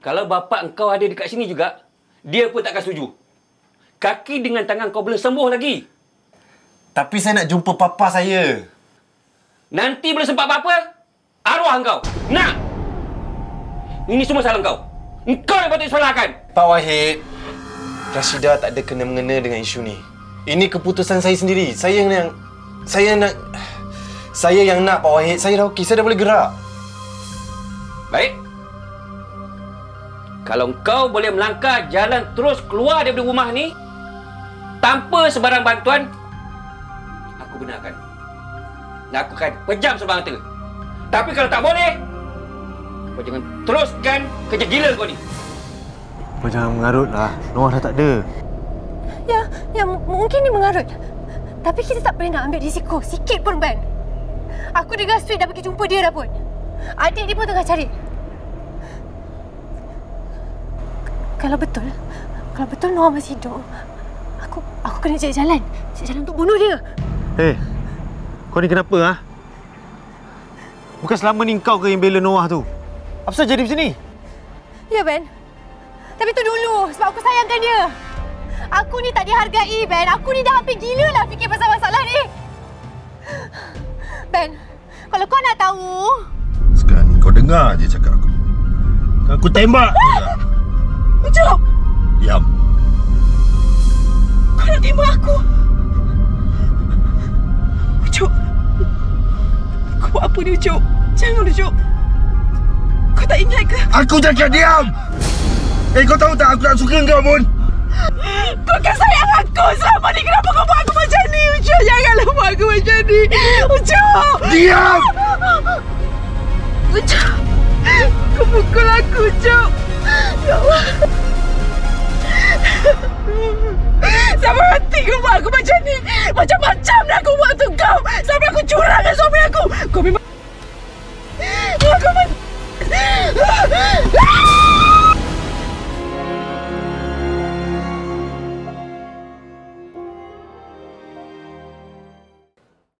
Kalau bapa engkau ada dekat sini juga, dia pun takkan setuju. Kaki dengan tangan kau boleh sembuh lagi. Tapi saya nak jumpa papa saya. Nanti boleh sempat apa-apa, arwah engkau. Nak! Ini semua salah engkau. Engkau yang patut disalahkan. Pak Wahid, Rashida tak ada kena-mengena dengan isu ni. Ini keputusan saya sendiri. Saya yang saya nak saya yang nak Pak Wahid. Saya dah okey. Saya dah boleh gerak. Baik. Kalau engkau boleh melangkah jalan terus keluar daripada rumah ni tanpa sebarang bantuan, aku benarkan. Dan aku akan pejam sebelah mata. Tapi kalau tak boleh, kau jangan teruskan kerja gila kau ni. Kau jangan mengarut lah. Noah dah tak ada. Ya, ya mungkin dia mengarut. Tapi kita tak boleh nak ambil risiko sikit pun, Ben. Aku dengar Sweet dah pergi jumpa dia dah pun. Adik dia pun tengah cari. Kalau betul, kalau betul Noah masih hidup, aku aku kena cari jalan. Cari jalan untuk bunuh dia. Eh, kau ni kenapa ah? Bukan selama ni kau ke yang bela Noah tu? Apa saja jadi macam ni? Ya, Ben. Tapi tu dulu sebab aku sayangkan dia. Aku ni tak dihargai, Ben. Aku ni dah hampir gila lah fikir pasal masalah ni. Ben, kalau kau nak tahu, Sekarang ni kau dengar je cakap aku. Kan Aku tembak je lah. Ucup! Diam. Kau nak tembak aku? Ucup. Kau buat apa ni, Ucup? Jangan, Ucup. Kau tak ingat ke? Aku cakap diam! Eh kau tahu tak aku tak suka kau pun? Kau kan sayang aku selama ni. Kenapa kau buat aku macam ni, Ucup? Janganlah buat aku macam ni. Ucup! Diam! Ucup! Kau pukul aku, Ucup.